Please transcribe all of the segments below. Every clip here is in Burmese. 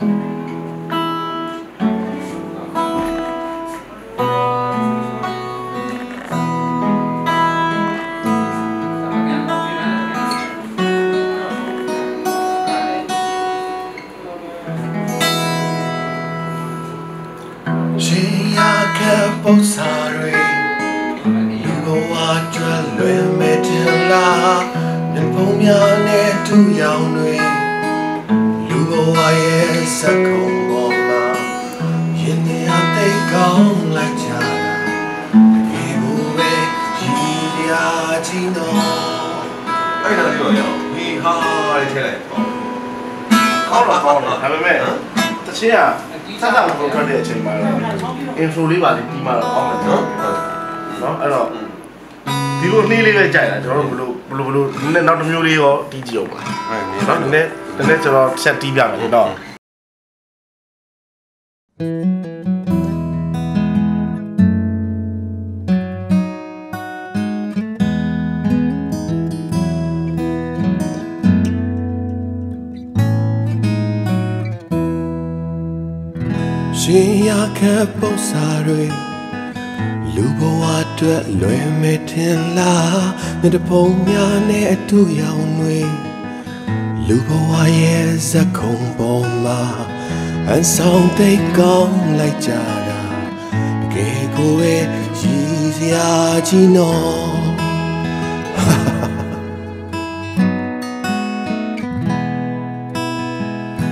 ရှင်ရခဲ့ပုံစာတွေလူဘဝကျွမ်းလွယ်မဲ့တင်လားမြပုံများနဲ့တူရောင်တွေလူဘဝရဲ့ စက်ကုံပေါ်မှာရင်နေရသိကောင်းလိုက်ကြတာဒီဘူပဲကြီးရာကြီးတော့အဲ့ဒါလေးတော့ရအောင်ဟီဟာလေးထည့်လိုက်ကောင်းလားကောင်းလားဒါပေမဲ့တချင်းကစက်တာကိုထွက်တဲ့အချိန်မှာတော့ intro လေးပါလေးပြီးမှတော့ကောင်းတယ်နော်နော်အဲ့တော့ဒီလိုနှီးလေးပဲကြိုက်တာကျွန်တော်တို့ဘလို့ဘလို့ဘလို့နည်းနည်းနောက်တစ်မျိုးလေးရောတီးကြည့်အောင်ပါအဲ့နေနော်နည်းနည်းနည်းနည်းကျွန်တော်ဆက်တီးပြမယ်တော့ ရှင်ရခဲ့ပုံစာတွေလူဘဝအတွက်လွယ်မဲ့တင်လားမြတ်ပုံများနဲ့အတူရောင်တွေလူဘဝရဲ့ဇက်ခုံပေါ်မှာ အန်ဆောင်သိကောင်းလိုက်ကြတာတကယ်ကိုပဲရည်စရာကြီးနော်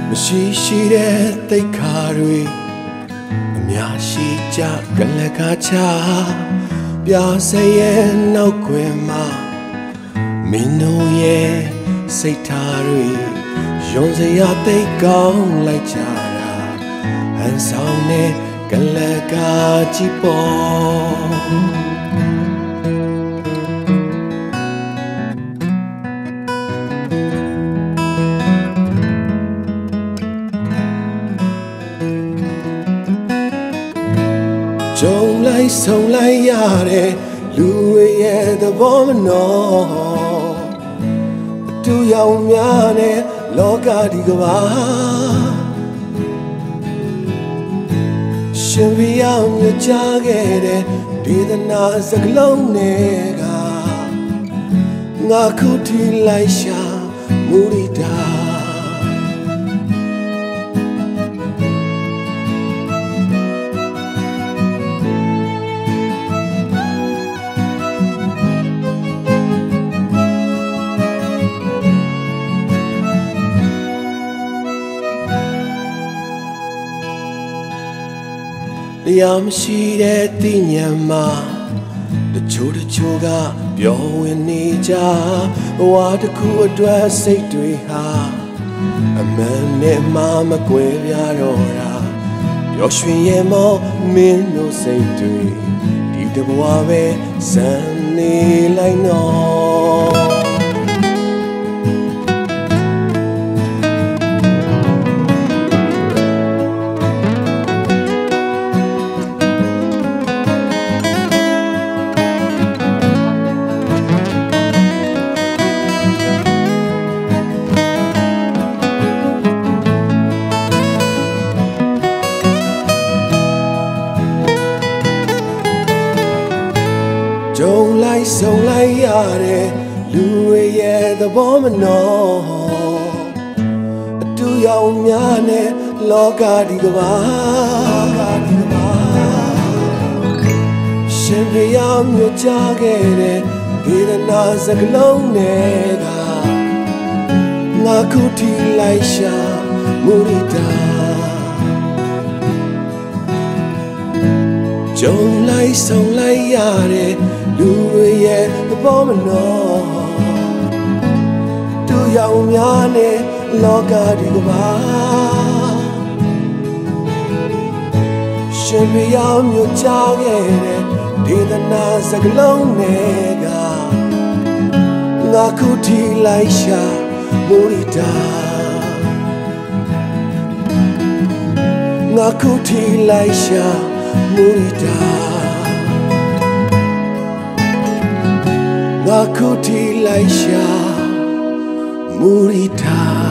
မရှိရှိတဲ့တိတ်ခါတွေအများရှိကြကလကချပြစရဲ့နောက်ွယ်မှာမင်းတို့ရဲ့စိတ်ထားတွေယွန်စရာတိတ်ကောင်းလိုက်ကြတာ ဟန်ဆောင်တဲ့ကလကကြီးပေါ်ကြုံလိုက်ဆုံလိုက်ရတဲ့လူတွေရဲ့သဘောမနောအတူရောင်များနဲ့လောကဒီကဘာ ရှင်ပြအောင်မြကြခဲ့တဲ့ဒေသနာစကလုံးတွေကငါခုထိလိုက်ရှာမူရီတာ တရားမရှိတဲ့သိဉာဏ်မှာတချို့တချို့ကပြောဝင်နေကြဘဝတစ်ခုအတွက်စိတ်တွေဟာအမှန်နဲ့မှမကွဲပြားတော့တာပျော်ရွှင်ရဲ့မောမင်းတို့စိတ်တွေဒီတဘဝပဲစံနေလိုက်တော့ ဆုံလိုက်ရတဲ့လူတွေရဲ့သဘောမနောအတူရောင်များနဲ့လောကဒီကဘာရှင်ပြရမြို့ကြခဲ့တဲ့ဒေသနာစကလုံးတွေကငါခုထိလိုက်ရှာမူရီတာကြုံလိုက်ဆုံလိုက်ရတဲ့လူ တွေရဲ့သဘောမနောသူရောင်များနဲ့လောကဒီကဘာရှင်ပြရမြို့ချခဲ့တဲ့ဒေသနာစကလုံးတွေကငါခုထိလိုက်ရှာမူရီတာငါခုထိလိုက်ရှာမူရီတာ ငါခုထိလိုက်ရှာမူရီတာ